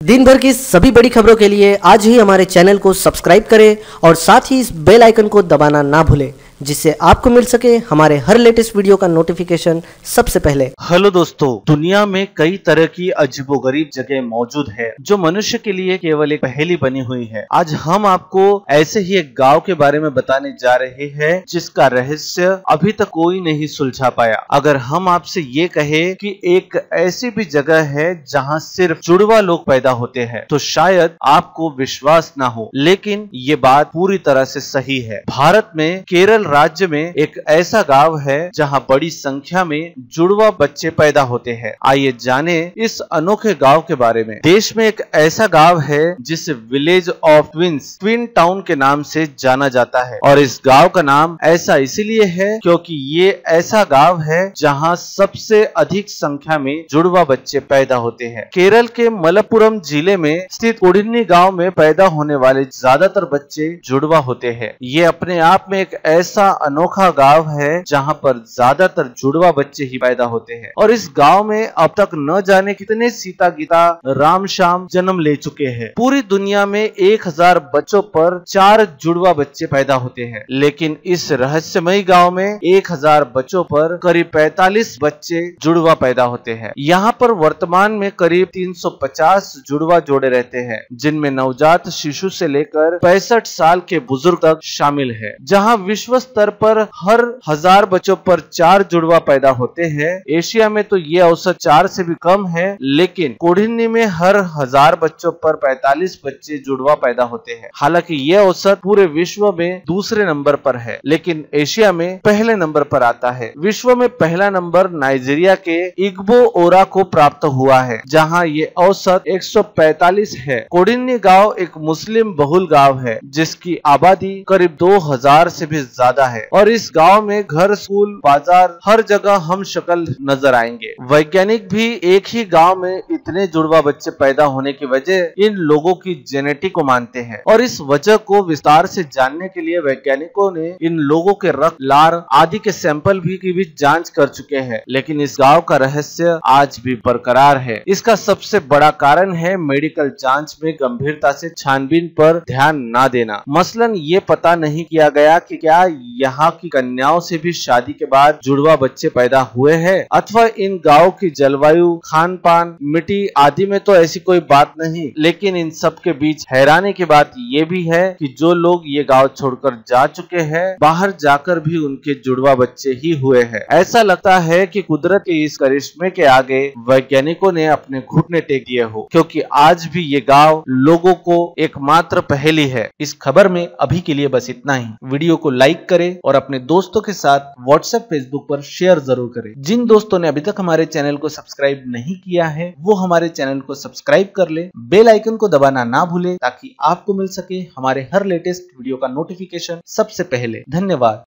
दिन भर की सभी बड़ी खबरों के लिए आज ही हमारे चैनल को सब्सक्राइब करें और साथ ही इस बेल आइकन को दबाना ना भूलें। जिससे आपको मिल सके हमारे हर लेटेस्ट वीडियो का नोटिफिकेशन सबसे पहले। हेलो दोस्तों, दुनिया में कई तरह की अजीबोगरीब जगह मौजूद है, जो मनुष्य के लिए केवल एक पहेली बनी हुई है। आज हम आपको ऐसे ही एक गाँव के बारे में बताने जा रहे हैं, जिसका रहस्य अभी तक कोई नहीं सुलझा पाया। अगर हम आपसे ये कहे कि एक ऐसी भी जगह है जहाँ सिर्फ़ जुड़वा लोग पैदा होते हैं तो शायद आपको विश्वास ना हो, लेकिन ये बात पूरी तरह से सही है। भारत में केरल राज्य में एक ऐसा गाँव है जहाँ बड़ी संख्या में जुड़वा बच्चे पैदा होते हैं। आइए जाने इस अनोखे गाँव के बारे में। देश में एक ऐसा गाँव है जिसे village of twins twin town के नाम से जाना जाता है। और इस गाँव का नाम ऐसा इसीलिए है क्योंकि ये ऐसा गाँव है जहाँ सबसे अधिक संख्या में जुड़वा बच्चे पैदा होते हैं। केरल के मलपुरम ज़िले में स्थित कोडिन्नी गाँव में पैदा होने वाले ज़्यादातर बच्चे जुड़वा होते हैं। ये अपने आप में एक ऐसा ऐसा अनोखा गाँव है जहाँ पर ज़्यादातर जुड़वा बच्चे ही पैदा होते हैं। और इस गाँव में अब तक न जाने कितने सीता गीता राम श्याम जन्म ले चुके हैं। पूरी दुनिया में एक हज़ार बच्चों पर चार जुड़वा बच्चे पैदा होते हैं। लेकिन इस रहस्यमय गाँव में एक हज़ार बच्चों पर करीब पैतालीस बच्चे जुड़वा पैदा होते हैं। यहाँ पर वर्तमान में करीब 350 जुड़वा जोड़े रहते हैं, जिनमें नवजात शिशु से लेकर पैंसठ साल के बुज़ुर्ग तक शामिल है, जहाँ विश्व स्तर पर हर हज़ार बच्चों पर चार जुड़वा पैदा होते हैं। एशिया में तो ये औसत चार से भी कम है, लेकिन कोढ़िन्नी में हर हज़ार बच्चों पर 45 बच्चे जुड़वा पैदा होते हैं। हालाँकि ये औसत पूरे विश्व में दूसरे नंबर पर है, लेकिन एशिया में पहले नंबर पर आता है। विश्व में पहला नंबर नाइजीरिया के इग्बो ओरा को प्राप्त हुआ है, जहाँ ये औसत 145 है। कोडिन्नी गाँव एक मुस्लिम बहुल गाँव है, जिसकी आबादी करीब 2000 से भी ज़्यादा ज़्यादा है। और इस गाँव में घर, स्कूल, बाज़ार, हर जगह हम शक्ल नज़र आएँगे। वैज्ञानिक भी एक ही गाँव में इतने जुड़वा बच्चे पैदा होने की वजह इन लोगों की जेनेटिक को मानते हैं। और इस वजह को विस्तार से जानने के लिए वैज्ञानिकों ने इन लोगों के रक्त, लार आदि के सैंपल भी की भी जाँच कर चुके हैं। लेकिन इस गाँव का रहस्य आज भी बरकरार है। इसका सबसे बड़ा कारण है मेडिकल जाँच में गंभीरता से छानबीन पर ध्यान न देना। मसलन ये पता नहीं किया गया कि क्या यहाँ की कन्याओं से भी शादी के बाद जुड़वा बच्चे पैदा हुए हैं, अथवा इन गाँव की जलवायु खान पान मिट्टी आदि में तो ऐसी कोई बात नहीं। लेकिन इन सब के बीच हैरानी की बात ये भी है कि जो लोग ये गाँव छोड़कर जा चुके हैं, बाहर जाकर भी उनके जुड़वा बच्चे ही हुए हैं। ऐसा लगता है कि कुदरत के इस करिश्मे के आगे वैज्ञानिकों ने अपने घुटने टेक दिए हो, क्योंकि आज भी ये गाँव लोगों को एकमात्र पहेली है। इस खबर में अभी के लिए बस इतना ही। वीडियो को लाइक करें और अपने दोस्तों के साथ व्हाट्सएप फेसबुक पर शेयर ज़रूर करें। जिन दोस्तों ने अभी तक हमारे चैनल को सब्सक्राइब नहीं किया है, वो हमारे चैनल को सब्सक्राइब कर ले बेल आइकन को दबाना ना भूले, ताकि आपको मिल सके हमारे हर लेटेस्ट वीडियो का नोटिफिकेशन सबसे पहले। धन्यवाद।